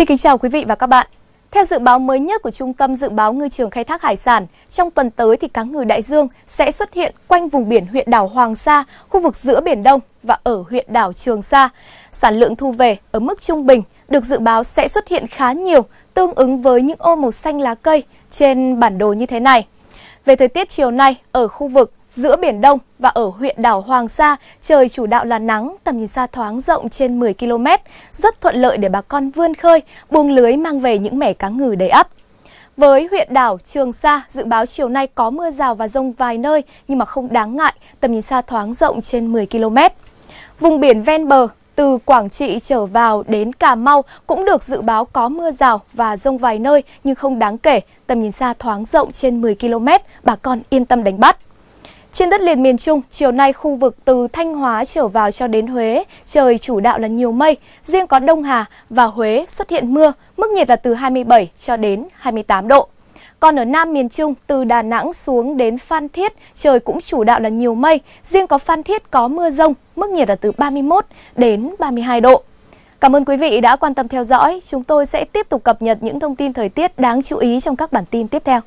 Xin kính chào quý vị và các bạn. Theo dự báo mới nhất của Trung tâm Dự báo Ngư trường Khai thác Hải sản, trong tuần tới thì cá ngừ đại dương sẽ xuất hiện quanh vùng biển huyện đảo Hoàng Sa, khu vực giữa Biển Đông và ở huyện đảo Trường Sa. Sản lượng thu về ở mức trung bình được dự báo sẽ xuất hiện khá nhiều, tương ứng với những ô màu xanh lá cây trên bản đồ như thế này. Về thời tiết chiều nay, ở khu vực giữa Biển Đông và ở huyện đảo Hoàng Sa, trời chủ đạo là nắng, tầm nhìn xa thoáng rộng trên 10 km, rất thuận lợi để bà con vươn khơi, buông lưới mang về những mẻ cá ngừ đầy ắp. Với huyện đảo Trường Sa, dự báo chiều nay có mưa rào và rông vài nơi nhưng mà không đáng ngại, tầm nhìn xa thoáng rộng trên 10 km. Vùng biển ven bờ từ Quảng Trị trở vào đến Cà Mau cũng được dự báo có mưa rào và rông vài nơi nhưng không đáng kể, tầm nhìn xa thoáng rộng trên 10 km, bà con yên tâm đánh bắt. Trên đất liền miền Trung, chiều nay khu vực từ Thanh Hóa trở vào cho đến Huế, trời chủ đạo là nhiều mây, riêng có Đông Hà và Huế xuất hiện mưa, mức nhiệt là từ 27 cho đến 28 độ. Còn ở Nam miền Trung, từ Đà Nẵng xuống đến Phan Thiết, trời cũng chủ đạo là nhiều mây, riêng có Phan Thiết có mưa rông, mức nhiệt là từ 31 đến 32 độ. Cảm ơn quý vị đã quan tâm theo dõi. Chúng tôi sẽ tiếp tục cập nhật những thông tin thời tiết đáng chú ý trong các bản tin tiếp theo.